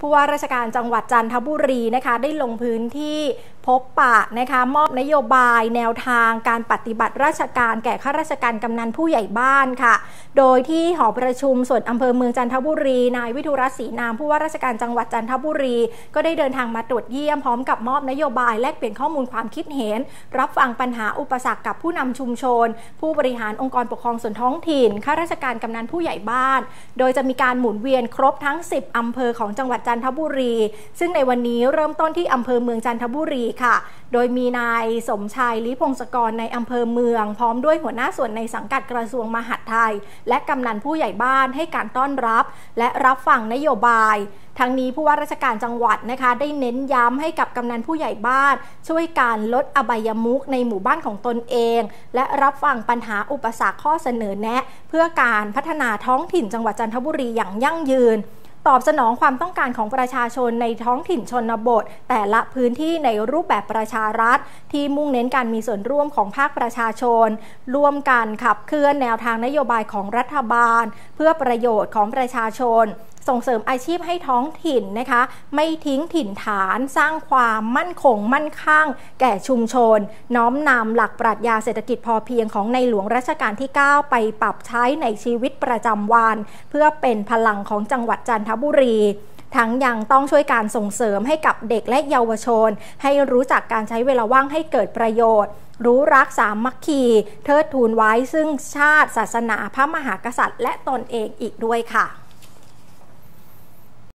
ผู้ว่าราชการจังหวัดจันทบุรีนะคะ ได้ลงพื้นที่พบปะนะคะมอบนโยบายแนวทางการปฏิบัติราชการแก่ข้าราชการกำนันผู้ใหญ่บ้านค่ะ โดยที่หอประชุมส่วนอำเภอเมืองจันทบุรี นายวิทุรัศรีนามผู้ว่าราชการจังหวัดจันทบุรี ก็ได้เดินทางมาตรวจเยี่ยมพร้อมกับมอบนโยบายแลกเปลี่ยนข้อมูลความคิดเห็น รับฟังปัญหาอุปสรรคกับผู้นำชุมชน ผู้บริหารองค์กรปกครองส่วนท้องถิ่นข้าราชการกำนันผู้ใหญ่บ้าน โดยจะมีการหมุนเวียนครบทั้ง 10อำเภอของจังหวัดจันทบุรี ซึ่งในวันนี้เริ่มต้นที่อำเภอเมืองจันทบุรีค่ะ โดยมีนายสมชายลิพงศกรในอำเภอเมือง พร้อมด้วยหัวหน้าส่วนในสังกัดกระทรวงมหาดไทย และกำนันผู้ใหญ่บ้านให้การต้อนรับ และรับฟังนโยบายทั้งนี้ผู้ว่าราชการจังหวัดนะคะ ได้เน้นย้ำให้กับกำนันผู้ใหญ่บ้าน ช่วยการลดอบายมุกในหมู่บ้านของตนเอง และรับฟังปัญหาอุปสรรคข้อเสนอแนะ เพื่อการพัฒนาท้องถิ่นจังหวัดจันทบุรีอย่างยั่งยืน ตอบสนองความต้องการของประชาชนในท้องถิ่นชนบท แต่ละพื้นที่ในรูปแบบประชารัฐ ที่มุ่งเน้นการมีส่วนร่วมของภาคประชาชน ร่วมกันขับเคลื่อนแนวทางนโยบายของรัฐบาล เพื่อประโยชน์ของประชาชน ส่งเสริมอาชีพให้ท้องถิ่นนะคะ ไม่ทิ้งถิ่นฐานสร้างความมั่นคงมั่นคั่งแก่ชุมชน น้อมนำหลักปรัชญาเศรษฐกิจพอเพียงของในหลวงรัชกาลที่ 9 ไปปรับใช้ในชีวิตประจำวัน เพื่อเป็นพลังของจังหวัดจันทบุรีทั้งยังต้องช่วยการส่งเสริมให้กับเด็กและเยาวชน ให้รู้จักการใช้เวลาว่างให้เกิดประโยชน์ รู้รักสามัคคี เทิดทูนไว้ซึ่งชาติศาสนาพระมหากษัตริย์ และตนเองอีกด้วยค่ะ